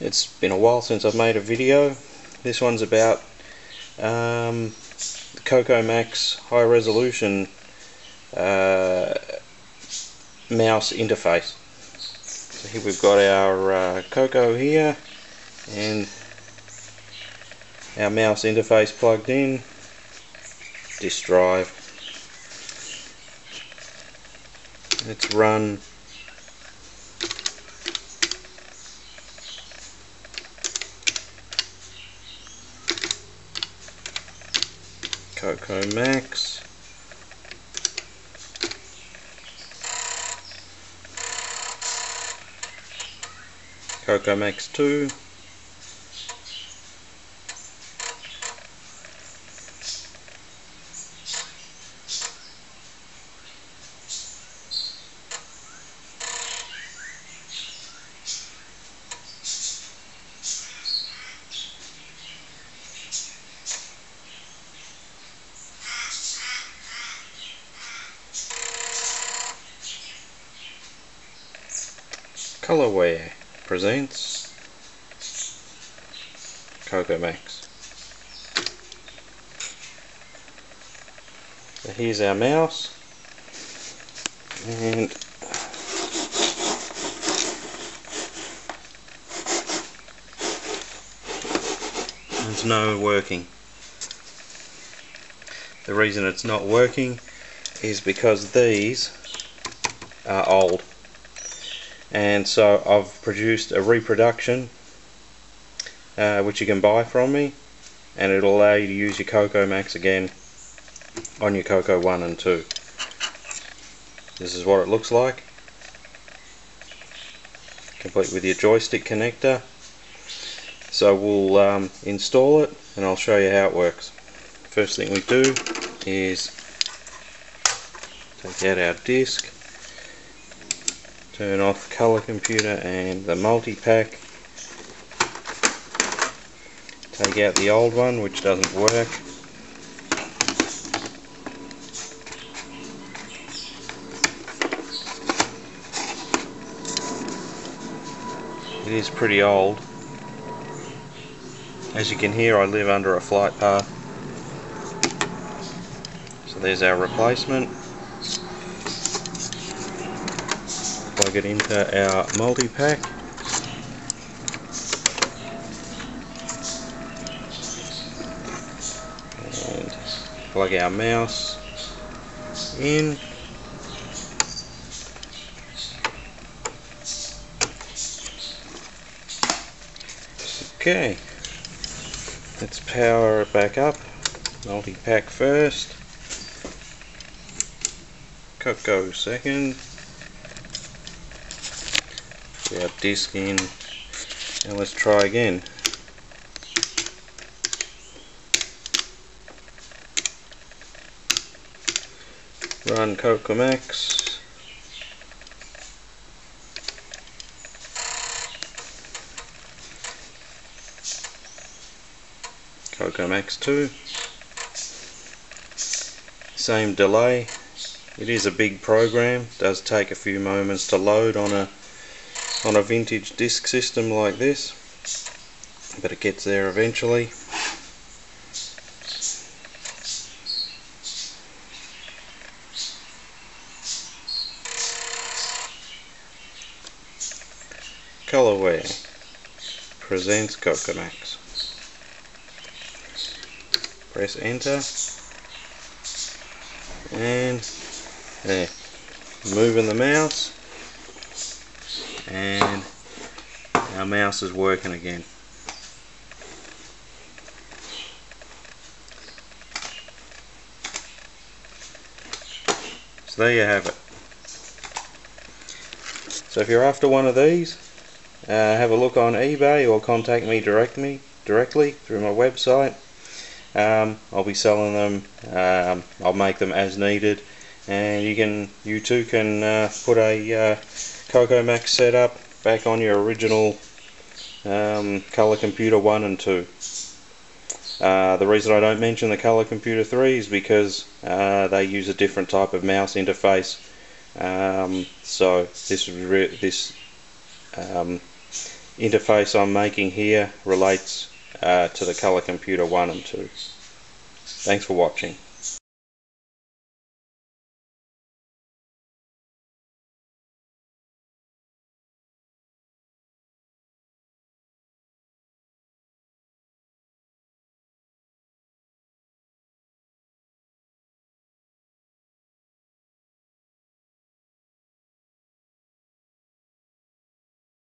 It's been a while since I've made a video. This one's about um, the Coco Max high resolution uh, mouse interface. So here we've got our uh, Coco here and our mouse interface plugged in, disk drive. Let's run Coco Max. Coco Max 2. Colorware presents Coco Max. So here's our mouse and it's no working. The reason it's not working is because these are old and so I've produced a reproduction uh, which you can buy from me and it'll allow you to use your Coco Max again on your Coco 1 and 2 this is what it looks like. Complete with your joystick connector. So we'll um, install it and I'll show you how it works. First thing we do is take out our disk turn off the color computer and the Multi-Pak. Take out the old one which doesn't work. It is pretty old. As you can hear I live under a flight path. So there's our replacement plug it into our Multi-Pak. And plug our mouse in. Okay. Let's power it back up. Multi-Pak first. Coco second our disc in and let's try again. Run Coco Max. Coco Max 2 same delay. It is a big program. Does take a few moments to load on a on a vintage disk system like this but it gets there eventually. Colorware presents Coco Max press enter and there moving the mouse and our mouse is working again. So there you have it. So if you're after one of these, uh, have a look on eBay or contact me direct me directly through my website. Um, I'll be selling them. Um, I'll make them as needed, and you can, you too, can uh, put a uh, Coco Max setup back on your original um, Color Computer 1 and 2. Uh, the reason I don't mention the Color Computer 3 is because uh, they use a different type of mouse interface. Um, so this this um, interface I'm making here relates uh, to the Color Computer 1 and 2. Thanks for watching.